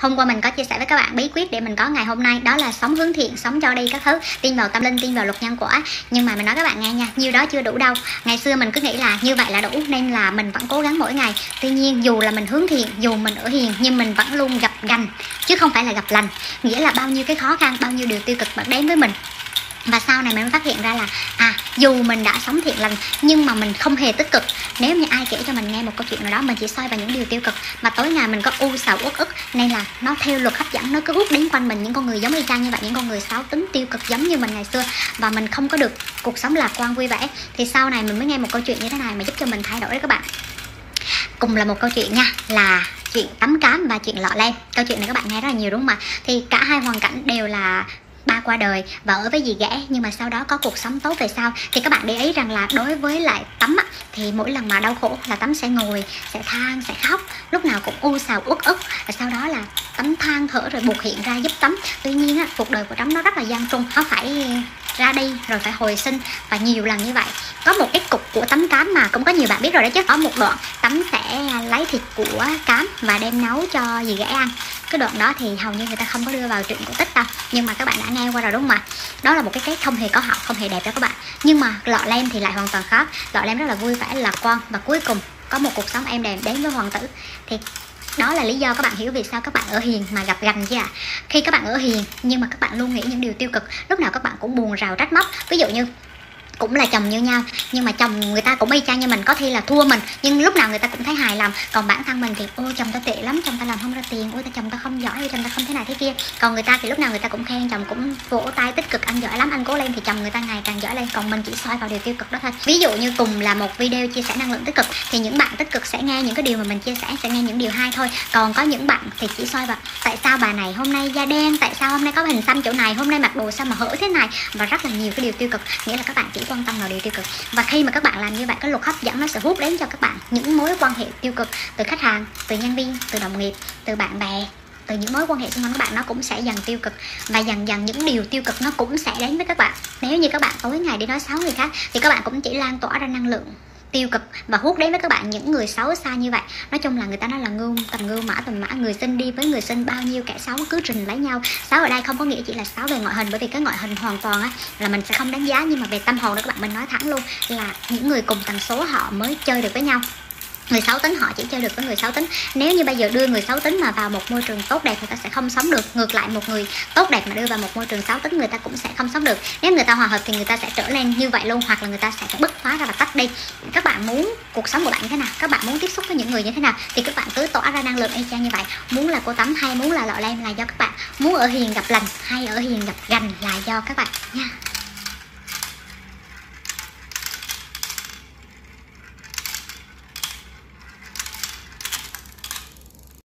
hôm qua mình có chia sẻ với các bạn bí quyết để mình có ngày hôm nay. Đó là sống hướng thiện, sống cho đi các thứ. Tin vào tâm linh, tin vào luật nhân quả. Nhưng mà mình nói các bạn nghe nha, nhiêu đó chưa đủ đâu. Ngày xưa mình cứ nghĩ là như vậy là đủ, nên là mình vẫn cố gắng mỗi ngày. Tuy nhiên, dù là mình hướng thiện, dù mình ở hiền, nhưng mình vẫn luôn gặp gành, chứ không phải là gặp lành. Nghĩa là bao nhiêu cái khó khăn, bao nhiêu điều tiêu cực vẫn đến với mình và sau này mình mới phát hiện ra là à dù mình đã sống thiện lành, nhưng mà mình không hề tích cực. Nếu như ai kể cho mình nghe một câu chuyện nào đó, mình chỉ soi vào những điều tiêu cực, mà tối ngày mình có u, sầu, uất ức, nên là nó theo luật hấp dẫn, nó cứ hút đến quanh mình những con người giống y chang như vậy, những con người xấu tính tiêu cực giống như mình ngày xưa, và mình không có được cuộc sống lạc quan vui vẻ. Thì sau này mình mới nghe một câu chuyện như thế này mà giúp cho mình thay đổi đấy các bạn. Cùng là một câu chuyện nha, là chuyện tắm cám và chuyện lọ lem. Câu chuyện này các bạn nghe rất là nhiều đúng không ạ? Thì cả hai hoàn cảnh đều là ba qua đời và ở với dì ghẻ nhưng mà sau đó có cuộc sống tốt về sau. Thì các bạn để ý rằng là đối với lại tắm á, thì mỗi lần mà đau khổ là tắm sẽ ngồi sẽ than sẽ khóc lúc nào cũng u sầu uất ức. Và sau đó là tắm than thở rồi buộc hiện ra giúp tắm. Tuy nhiên á, cuộc đời của tắm nó rất là gian trung nó phải ra đi rồi phải hồi sinh và nhiều lần như vậy. Có một cái cục của tấm cám mà cũng có nhiều bạn biết rồi đấy chứ. Có một đoạn tấm sẽ lấy thịt của cám và đem nấu cho dì ghẻ ăn cái đoạn đó thì hầu như người ta không có đưa vào truyện cổ tích đâu nhưng mà các bạn đã nghe qua rồi đúng không ạ? Đó là một cái kết không hề có học, không hề đẹp cho các bạn. Nhưng mà lọ lem thì lại hoàn toàn khác. Lọ lem rất là vui vẻ lạc quan và cuối cùng có một cuộc sống êm đềm đến với hoàng tử. Thì đó là lý do các bạn hiểu vì sao các bạn ở hiền mà gặp gành chứ ạ. À. khi các bạn ở hiền nhưng mà các bạn luôn nghĩ những điều tiêu cực lúc nào các bạn cũng buồn rào trách móc. Ví dụ như cũng là chồng như nhau. Nhưng mà chồng người ta cũng y chang như mình, có thi là thua mình, nhưng lúc nào người ta cũng thấy hài lòng. Còn bản thân mình thì ôi chồng ta tệ lắm, chồng ta làm không ra tiền, ôi ta chồng ta không giỏi chồng ta không thế này thế kia. Còn người ta thì lúc nào người ta cũng khen, chồng cũng vỗ tay tích cực, anh giỏi lắm, anh cố lên. Thì chồng người ta ngày càng giỏi lên, còn mình chỉ soi vào điều tiêu cực đó thôi. Ví dụ như cùng là một video chia sẻ năng lượng tích cực, thì những bạn tích cực sẽ nghe những cái điều mà mình chia sẻ, sẽ nghe những điều hay thôi. Còn có những bạn thì chỉ soi vào, tại sao bà này hôm nay da đen, tại sao hôm nay có hình xăm chỗ này, hôm nay mặc đồ sao mà hở thế này? Và rất là nhiều cái điều tiêu cực. Nghĩa là các bạn chỉ quan tâm vào điều tiêu cực. Và khi mà các bạn làm như vậy, cái luật hấp dẫn nó sẽ hút đến cho các bạn những mối quan hệ tiêu cực từ khách hàng, từ nhân viên, từ đồng nghiệp, từ bạn bè. Từ những mối quan hệ xung quanh các bạn, nó cũng sẽ dần tiêu cực. Và dần dần những điều tiêu cực nó cũng sẽ đến với các bạn. Nếu như các bạn tối ngày đi nói xấu người khác, thì các bạn cũng chỉ lan tỏa ra năng lượng tiêu cực. Và hút đến với các bạn, những người xấu xa như vậy. Nói chung là người ta nói là ngưu, tầm ngưu mã, tầm mã. Người sinh đi với người sinh bao nhiêu kẻ xấu cứ trình lấy nhau. Xấu ở đây không có nghĩa chỉ là xấu về ngoại hình, bởi vì cái ngoại hình hoàn toàn á, là mình sẽ không đánh giá. Nhưng mà về tâm hồn đó các bạn, mình nói thẳng luôn là những người cùng tần số họ mới chơi được với nhau người xấu tính họ chỉ chơi được với người xấu tính. Nếu như bây giờ đưa người xấu tính mà vào một môi trường tốt đẹp người ta sẽ không sống được. Ngược lại, một người tốt đẹp mà đưa vào một môi trường xấu tính, người ta cũng sẽ không sống được. Nếu người ta hòa hợp thì người ta sẽ trở lên như vậy luôn, hoặc là người ta sẽ bứt phá ra và tách đi. Các bạn muốn cuộc sống của bạn như thế nào? Các bạn muốn tiếp xúc với những người như thế nào? Thì các bạn cứ tỏa ra năng lượng y chang như vậy. Muốn là cô tắm hay muốn là lọ lem là do các bạn. Muốn ở hiền gặp lành hay ở hiền gặp gành là do các bạn nha.